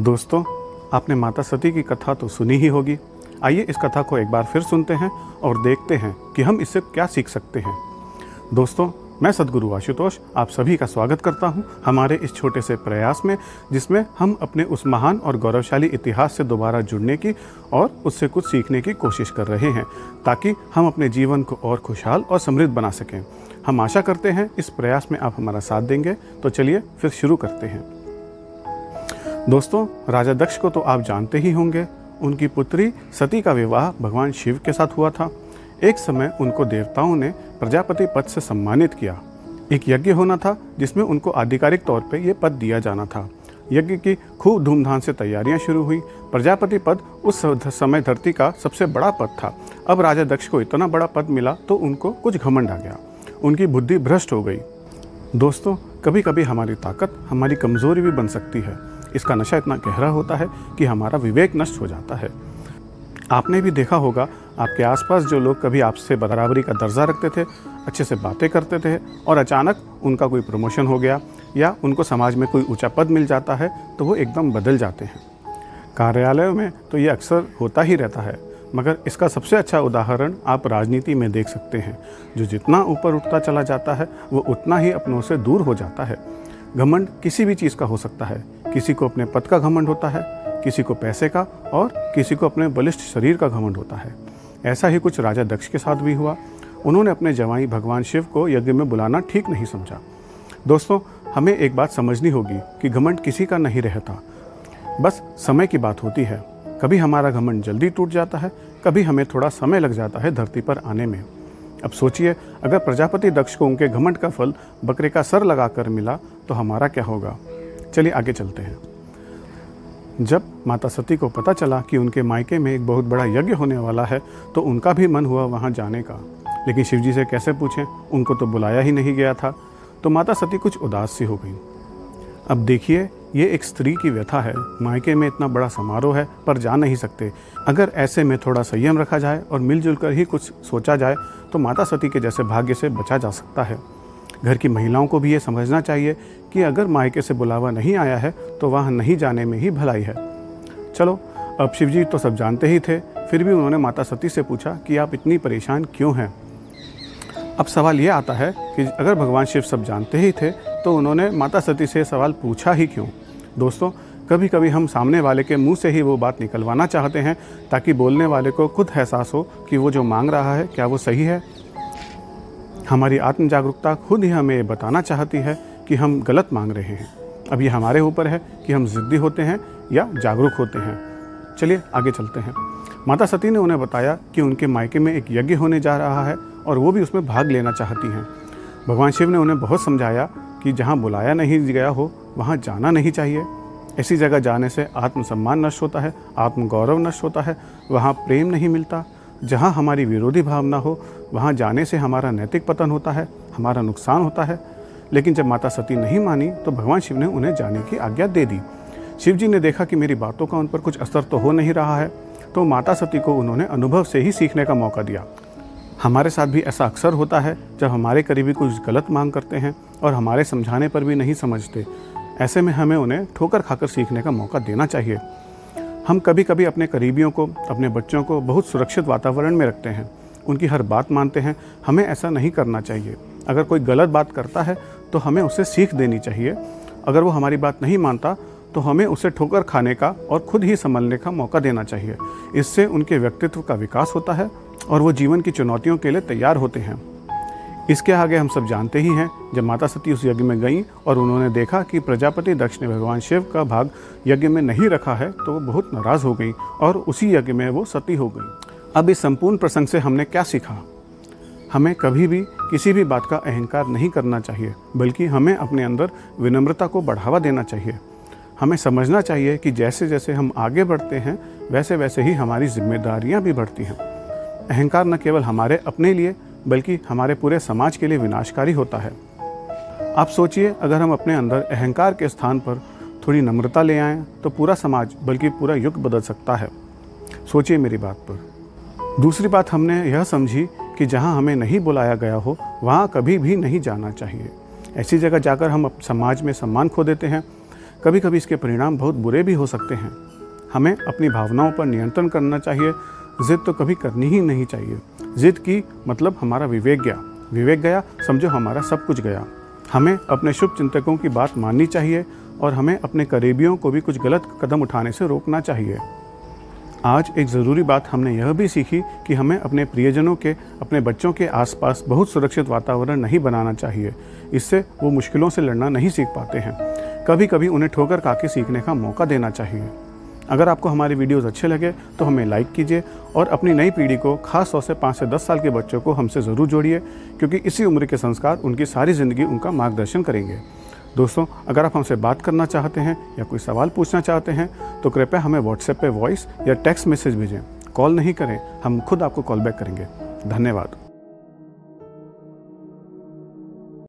दोस्तों, आपने माता सती की कथा तो सुनी ही होगी। आइए इस कथा को एक बार फिर सुनते हैं और देखते हैं कि हम इससे क्या सीख सकते हैं। दोस्तों, मैं सदगुरु आशुतोष, आप सभी का स्वागत करता हूँ हमारे इस छोटे से प्रयास में, जिसमें हम अपने उस महान और गौरवशाली इतिहास से दोबारा जुड़ने की और उससे कुछ सीखने की कोशिश कर रहे हैं, ताकि हम अपने जीवन को और खुशहाल और समृद्ध बना सकें। हम आशा करते हैं इस प्रयास में आप हमारा साथ देंगे तो चलिए फिर शुरू करते हैं। दोस्तों, राजा दक्ष को तो आप जानते ही होंगे, उनकी पुत्री सती का विवाह भगवान शिव के साथ हुआ था। एक समय उनको देवताओं ने प्रजापति पद से सम्मानित किया। एक यज्ञ होना था, जिसमें उनको आधिकारिक तौर पे ये पद दिया जाना था। यज्ञ की खूब धूमधाम से तैयारियाँ शुरू हुई। प्रजापति पद उस समय धरती का सबसे बड़ा पद था। अब राजा दक्ष को इतना बड़ा पद मिला तो उनको कुछ घमंड आ गया। उनकी बुद्धि भ्रष्ट हो गई। दोस्तों कभी कभी हमारी ताकत हमारी कमज़ोरी भी बन सकती है। इसका नशा इतना गहरा होता है कि हमारा विवेक नष्ट हो जाता है। आपने भी देखा होगा, आपके आसपास जो लोग कभी आपसे बराबरी का दर्जा रखते थे, अच्छे से बातें करते थे और अचानक उनका कोई प्रमोशन हो गया या उनको समाज में कोई ऊँचा पद मिल जाता है तो वो एकदम बदल जाते हैं। कार्यालयों में तो ये अक्सर होता ही रहता है, मगर इसका सबसे अच्छा उदाहरण आप राजनीति में देख सकते हैं। जो जितना ऊपर उठता चला जाता है, वो उतना ही अपनों से दूर हो जाता है। घमंड किसी भी चीज़ का हो सकता है किसी को अपने पद का घमंड होता है, किसी को पैसे का और किसी को अपने बलिष्ठ शरीर का घमंड होता है। ऐसा ही कुछ राजा दक्ष के साथ भी हुआ। उन्होंने अपने जवाई भगवान शिव को यज्ञ में बुलाना ठीक नहीं समझा। दोस्तों, हमें एक बात समझनी होगी कि घमंड किसी का नहीं रहता। बस समय की बात होती है। कभी हमारा घमंड जल्दी टूट जाता है, कभी हमें थोड़ा समय लग जाता है धरती पर आने में। अब सोचिए, अगर प्रजापति दक्ष को उनके घमंड का फल बकरे का सर लगाकर मिला तो हमारा क्या होगा? चलिए आगे चलते हैं। जब माता सती को पता चला कि उनके मायके में एक बहुत बड़ा यज्ञ होने वाला है तो उनका भी मन हुआ वहाँ जाने का। लेकिन शिवजी से कैसे पूछें? उनको तो बुलाया ही नहीं गया था। तो माता सती कुछ उदास सी हो गई। अब देखिए, ये एक स्त्री की व्यथा है। मायके में इतना बड़ा समारोह है, पर जा नहीं सकते। अगर ऐसे में थोड़ा संयम रखा जाए और मिलजुल कर ही कुछ सोचा जाए तो माता सती के जैसे भाग्य से बचा जा सकता है। घर की महिलाओं को भी ये समझना चाहिए कि अगर मायके से बुलावा नहीं आया है तो वहाँ नहीं जाने में ही भलाई है। चलो, अब शिवजी तो सब जानते ही थे, फिर भी उन्होंने माता सती से पूछा कि आप इतनी परेशान क्यों हैं? अब सवाल ये आता है कि अगर भगवान शिव सब जानते ही थे तो उन्होंने माता सती से सवाल पूछा ही क्यों? दोस्तों कभी कभी हम सामने वाले के मुँह से ही वो बात निकलवाना चाहते हैं, ताकि बोलने वाले को खुद एहसास हो कि वो जो मांग रहा है, क्या वो सही है? हमारी आत्म जागरूकता खुद ही हमें बताना चाहती है कि हम गलत मांग रहे हैं। अब ये हमारे ऊपर है कि हम ज़िद्दी होते हैं या जागरूक होते हैं। चलिए आगे चलते हैं। माता सती ने उन्हें बताया कि उनके मायके में एक यज्ञ होने जा रहा है और वो भी उसमें भाग लेना चाहती हैं। भगवान शिव ने उन्हें बहुत समझाया कि जहाँ बुलाया नहीं गया हो, वहाँ जाना नहीं चाहिए। ऐसी जगह जाने से आत्मसम्मान नष्ट होता है, आत्मगौरव नष्ट होता है, वहाँ प्रेम नहीं मिलता। जहाँ हमारी विरोधी भावना हो, वहाँ जाने से हमारा नैतिक पतन होता है, हमारा नुकसान होता है। लेकिन जब माता सती नहीं मानी तो भगवान शिव ने उन्हें जाने की आज्ञा दे दी। शिव जी ने देखा कि मेरी बातों का उन पर कुछ असर तो हो नहीं रहा है तो माता सती को उन्होंने अनुभव से ही सीखने का मौका दिया। हमारे साथ भी ऐसा अक्सर होता है, जब हमारे करीबी कुछ गलत मांग करते हैं और हमारे समझाने पर भी नहीं समझते। ऐसे में हमें उन्हें ठोकर खाकर सीखने का मौका देना चाहिए। हम कभी कभी अपने करीबियों को, अपने बच्चों को बहुत सुरक्षित वातावरण में रखते हैं। उनकी हर बात मानते हैं। हमें ऐसा नहीं करना चाहिए। अगर कोई गलत बात करता है तो हमें उसे सीख देनी चाहिए। अगर वो हमारी बात नहीं मानता तो हमें उसे ठोकर खाने का और खुद ही संभलने का मौका देना चाहिए। इससे उनके व्यक्तित्व का विकास होता है और वो जीवन की चुनौतियों के लिए तैयार होते हैं। इसके आगे हम सब जानते ही हैं, जब माता सती उस यज्ञ में गईं और उन्होंने देखा कि प्रजापति दक्ष ने भगवान शिव का भाग यज्ञ में नहीं रखा है तो वो बहुत नाराज़ हो गई और उसी यज्ञ में वो सती हो गई। अब इस संपूर्ण प्रसंग से हमने क्या सीखा? हमें कभी भी किसी भी बात का अहंकार नहीं करना चाहिए, बल्कि हमें अपने अंदर विनम्रता को बढ़ावा देना चाहिए। हमें समझना चाहिए कि जैसे जैसे हम आगे बढ़ते हैं, वैसे वैसे ही हमारी जिम्मेदारियाँ भी बढ़ती हैं। अहंकार न केवल हमारे अपने लिए बल्कि हमारे पूरे समाज के लिए विनाशकारी होता है। आप सोचिए, अगर हम अपने अंदर अहंकार के स्थान पर थोड़ी नम्रता ले आएँ तो पूरा समाज, बल्कि पूरा युग बदल सकता है। सोचिए मेरी बात पर। दूसरी बात हमने यह समझी कि जहाँ हमें नहीं बुलाया गया हो, वहाँ कभी भी नहीं जाना चाहिए। ऐसी जगह जाकर हम समाज में सम्मान खो देते हैं। कभी कभी इसके परिणाम बहुत बुरे भी हो सकते हैं। हमें अपनी भावनाओं पर नियंत्रण करना चाहिए जिद तो कभी करनी ही नहीं चाहिए। जिद की मतलब हमारा विवेक गया। विवेक गया, समझो हमारा सब कुछ गया। हमें अपने शुभ चिंतकों की बात माननी चाहिए और हमें अपने करीबियों को भी कुछ गलत कदम उठाने से रोकना चाहिए। आज एक ज़रूरी बात हमने यह भी सीखी कि हमें अपने प्रियजनों के, अपने बच्चों के आसपास बहुत सुरक्षित वातावरण नहीं बनाना चाहिए। इससे वो मुश्किलों से लड़ना नहीं सीख पाते हैं। कभी कभी उन्हें ठोकर खा के सीखने का मौका देना चाहिए। अगर आपको हमारे वीडियोस अच्छे लगे तो हमें लाइक कीजिए और अपनी नई पीढ़ी को खास तौर से पाँच से दस साल के बच्चों को हमसे ज़रूर जोड़िए, क्योंकि इसी उम्र के संस्कार उनकी सारी ज़िंदगी उनका मार्गदर्शन करेंगे। दोस्तों, अगर आप हमसे बात करना चाहते हैं या कोई सवाल पूछना चाहते हैं तो कृपया हमें व्हाट्सएप पर वॉइस या टेक्स्ट मैसेज भेजें। कॉल नहीं करें, हम खुद आपको कॉल बैक करेंगे। धन्यवाद।